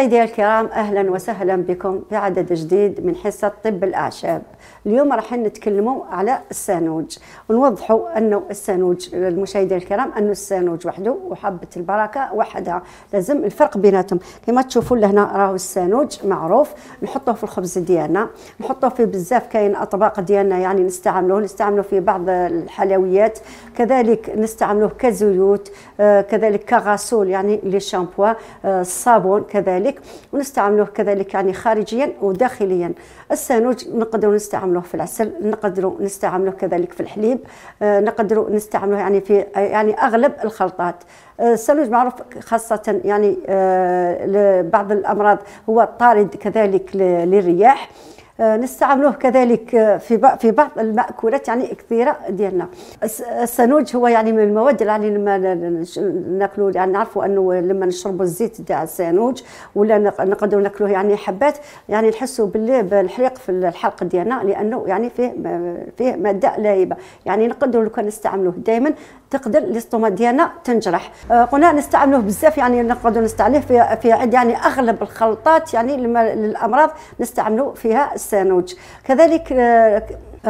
مشاهدينا الكرام أهلا وسهلا بكم في عدد جديد من حصة طب الأعشاب. اليوم راح نتكلموا على السانوج. ونوضحوا انه السانوج للمشاهدين الكرام انه السانوج وحده وحبة البركة وحدها لازم الفرق بيناتهم. كما تشوفوا لهنا راهو السانوج معروف. نحطوه في الخبز ديالنا. نحطوه في بزاف كاين أطباق ديالنا يعني نستعملوه. نستعملوه في بعض الحلويات. كذلك نستعملوه كزيوت آه، كذلك كغاسول يعني لي آه، الصابون كذلك. ونستعملوه كذلك يعني خارجيا وداخليا. السانوج نقدروا نستعملوه في العسل نقدروا نستعملوه كذلك في الحليب آه، نقدروا نستعملوه يعني في يعني أغلب الخلطات. السانوج معروف خاصة يعني لبعض الأمراض هو طارد كذلك للرياح. آه، نستعملوه كذلك آه، في في بعض المأكولات يعني كثيرة ديالنا. السنوج هو يعني من المواد يعني لما ناكلوا يعني نعرفوا أنه لما نشربوا الزيت تاع السانوج ولا نقدروا ناكلوه يعني حبات يعني نحسوا باللي بالحريق في الحلق ديالنا لأنه يعني فيه فيه مادة لاهبة. يعني نقدروا لو كان نستعملوه دائما تقدر الاستوما ديالنا تنجرح. آه، قلنا نستعملوه بزاف يعني نقدروا نستعملوه في في يعني أغلب الخلطات يعني للأمراض نستعملوا فيها السانوج كذلك آه،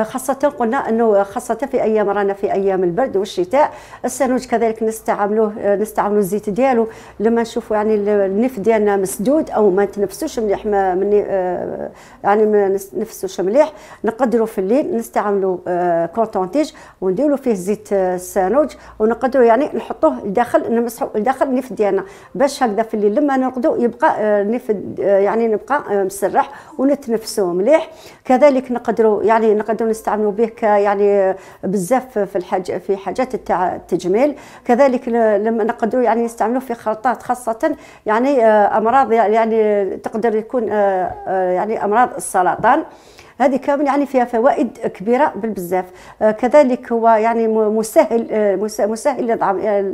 خاصة قلنا أنه خاصة في أيام رانا في أيام البرد والشتاء السانوج كذلك نستعملوه نستعملوا الزيت ديالو لما نشوفوا يعني النف ديالنا مسدود أو ما تنفسوش مليح ما من آه، يعني ما نفسوش مليح. نقدروا في الليل نستعملوا آه، كونتونتيج ونديروا فيه زيت السانوج ونقدروا يعني نحطوه لداخل نمسحوا لداخل النف ديالنا. باش هكذا في الليل لما نرقدوا يبقى النف يعني نبقى مسرح ونتنفسوا مليح. كذلك نقدروا يعني نقدروا نستعملوا به يعني بزاف في الحاج في حاجات تاع التجميل. كذلك لما نقدروا يعني نستعملوه في خلطات خاصة يعني آه، أمراض يعني تقدر يكون آه، آه، يعني أمراض السرطان. هذه كامل يعني فيها فوائد كبيرة بالبزاف. كذلك هو يعني مسهل مسهل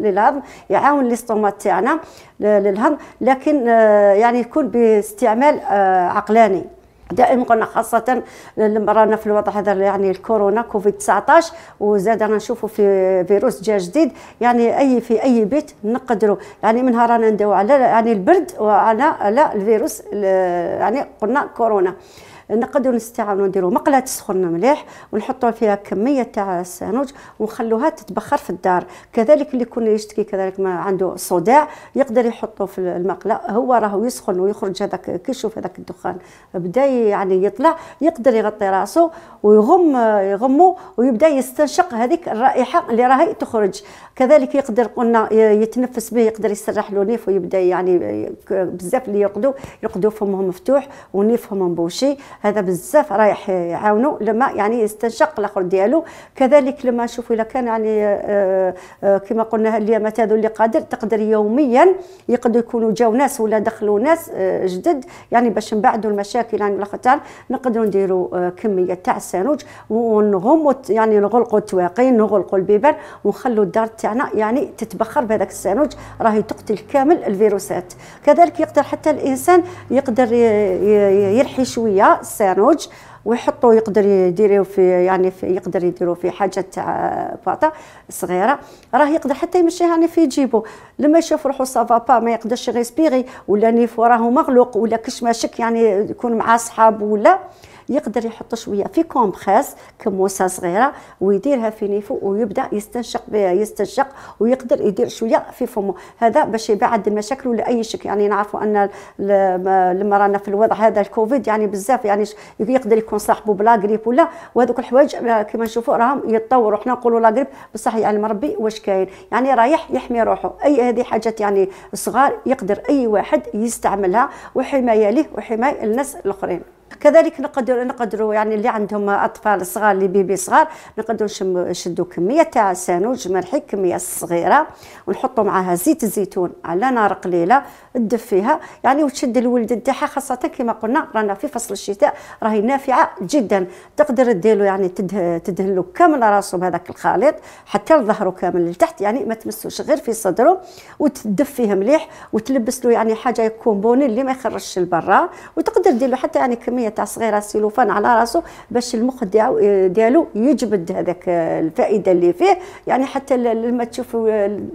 للهضم يعاون الاستومات تاعنا للهضم لكن يعني يكون باستعمال عقلاني. دائما قلنا خاصة لما رانا في الوضع هذا يعني الكورونا كوفيد 19 وزاد رانا نشوفوا في فيروس جا جديد. يعني أي في أي بيت نقدروا. يعني منها رانا نداو على يعني البرد وعلى على الفيروس يعني قلنا كورونا. نقدروا نستعملوا نديروا مقلة سخونه مليح ونحطوا فيها كمية تاع السانوج ونخلوها تتبخر في الدار. كذلك اللي يكون يشتكي كذلك ما عنده صداع يقدر يحطه في المقلة. هو راهو يسخن ويخرج هذاك كي يشوف هذاك الدخان بدا يعني يطلع يقدر يغطي راسه ويغم يغمو ويبدا يستنشق هذيك الرائحة اللي راهي تخرج. كذلك يقدر قلنا يتنفس به يقدر يسرح له نيف ويبدا يعني بزاف اللي يرقدوا يرقدوا فمهم مفتوح ونيفهم مبوشي. هذا بزاف رايح يعاونوا لما يعني يستنشق الآخر ديالو. كذلك لما نشوفوا اذا كان يعني آه، آه، كما قلنا اليامات هذو اللي قادر تقدر يوميا يقدروا يكونوا جاو ناس ولا دخلوا ناس آه، جدد. يعني باش نبعدوا المشاكل يعني الآخر نقدروا نديروا كمية تاع السانوج ونغموا يعني نغلقوا التواقي نغلقوا البيبان ونخلوا الدار تاعنا يعني تتبخر بهذاك السانوج راهي تقتل كامل الفيروسات. كذلك يقدر حتى الإنسان يقدر يرحي شوية السانوج ويحطوا يقدر يديروه في يعني في يقدر يديروه في حاجة تاع باطا صغيرة. راه يقدر حتى يمشي يعني في جيبه لما يشوف روحو سافا با ما يقدرش ي respirer ولا نيفو راهو مغلوق ولا كش ماشك يعني يكون مع صحاب ولا يقدر يحط شوية في compresse كموسة صغيرة ويديرها في نيفو ويبدأ يستنشق يستنشق ويقدر يدير شوية في فمه. هذا باش يبعد المشاكل ولا أي شك. يعني نعرفوا أن لما رانا في الوضع هذا الكوفيد يعني بزاف يعني يقدر يكون صاحبه بلا غريب ولا. وهذوك الحوايج كما نشوفوا راهم يتطوروا. حنا نقولوا لا غريب بصح يعني مربي واش كاين. يعني رايح يحمي روحه. أي هذه حاجات يعني صغار يقدر أي واحد يستعملها وحماية له وحماية الناس الآخرين. كذلك نقدر نقدروا يعني اللي عندهم أطفال صغار اللي بيبي صغار نقدروا نشدوا كمية تاع سانوج مرحي كميه صغيرة ونحطوا معاها زيت الزيتون على نار قليلة تدفيها يعني وتشد الولد نتاعها خاصة كما قلنا رانا في فصل الشتاء راهي نافعة جدا. تقدر ديروا يعني تدهن له كامل راسه بهذاك الخليط حتى لظهره كامل لتحت يعني ما تمسوش غير في صدره وتدفيه مليح وتلبس له يعني حاجة يكون bonnet اللي ما يخرجش لبرا. وتقدر دير له حتى يعني كمية تاع صغيره السيلوفان على راسه باش المخ ديالو يجبد هذاك الفائدة اللي فيه. يعني حتى لما تشوف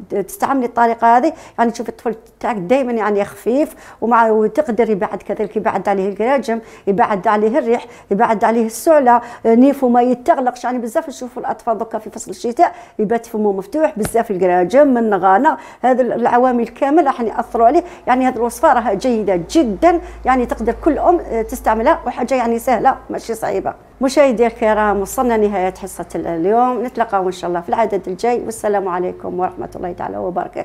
تستعملي الطريقة هذه يعني تشوف الطفل تاعك دائما يعني خفيف ومع وتقدر يبعد كذلك يبعد عليه الكراجم يبعد عليه الريح يبعد عليه السعلة. نيفو ما يتغلقش. يعني بزاف نشوفوا الأطفال دوكا في فصل الشتاء يبات فمه مفتوح بزاف الكراجم من غانا. هذه العوامل كامل راح ياثروا عليه. يعني هذه الوصفة راها جيدة جدا. يعني تقدر كل أم تستعملها وحاجة يعني سهلة ماشي صعيبة. مشاهدي الكرام وصلنا نهايه حصة اليوم. نتلاقاو إن شاء الله في العدد الجاي والسلام عليكم ورحمة الله تعالى وبركاته.